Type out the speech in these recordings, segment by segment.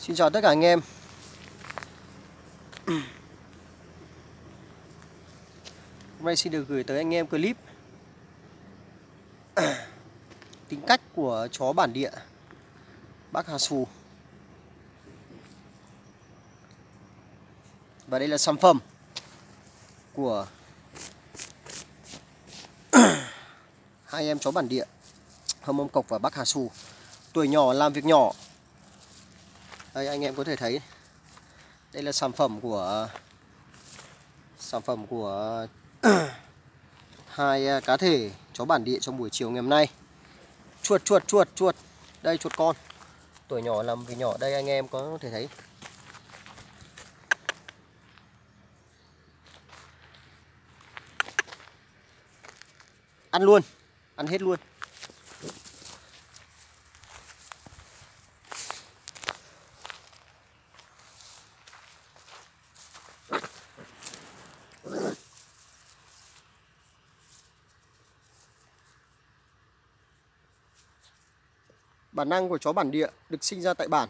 Xin chào tất cả anh em. Hôm nay xin được gửi tới anh em clip Tính cách của chó bản địa, Bác Hà sù Và đây là sản phẩm Của Hai em chó bản địa, Hâm Ông Cộc và Bác Hà sù Tuổi nhỏ làm việc nhỏ đây, anh em có thể thấy. Đây là sản phẩm của, sản phẩm của hai à, cá thể chó bản địa trong buổi chiều ngày hôm nay. Chuột chuột chuột chuột. Đây, chuột con. Tuổi nhỏ làm vì nhỏ. Đây, anh em có thể thấy. Ăn luôn. Ăn hết luôn. Bản năng của chó bản địa được sinh ra tại bản.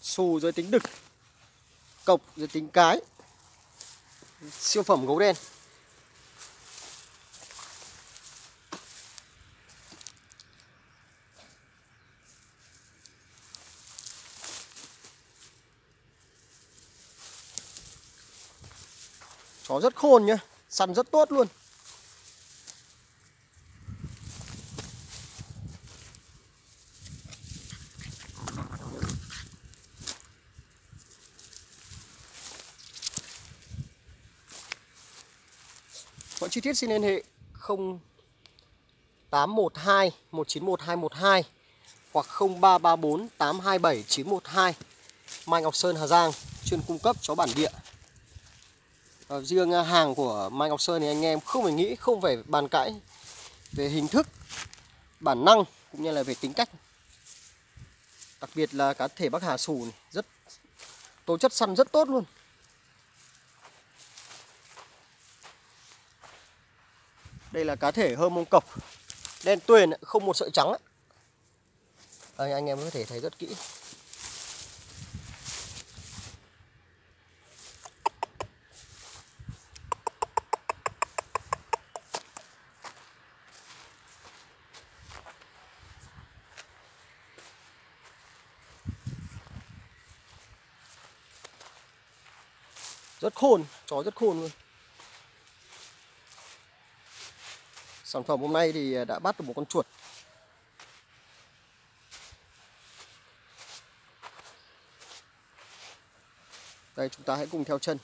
Xù giới tính đực, cộc giới tính cái, siêu phẩm gấu đen. Chó rất khôn nhá, Săn rất tốt luôn. Mọi chi tiết xin liên hệ 0812 191 212 hoặc 0334 827 912 Mai Ngọc Sơn, Hà Giang, chuyên cung cấp chó bản địa. Ờ, riêng à, hàng của Mai Ngọc Sơn thì anh em không phải nghĩ không phải bàn cãi về hình thức bản năng cũng như là về tính cách. Đặc biệt là cá thể Bắc Hà Sù này, rất tố chất săn rất tốt luôn. Đây là cá thể hơ mông cộc đen tuyền không một sợi trắng Đây, anh em có thể thấy rất kỹ. Rất khôn, chó rất khôn luôn. Sản phẩm hôm nay thì đã bắt được một con chuột. Đây, chúng ta hãy cùng theo chân.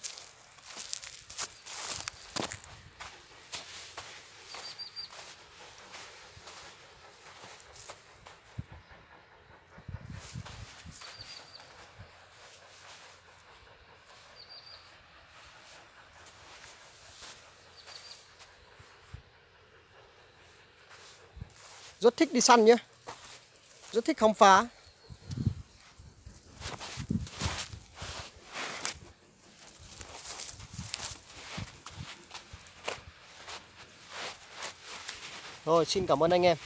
Rất thích đi săn nhé. Rất thích khám phá. Rồi, xin cảm ơn anh em.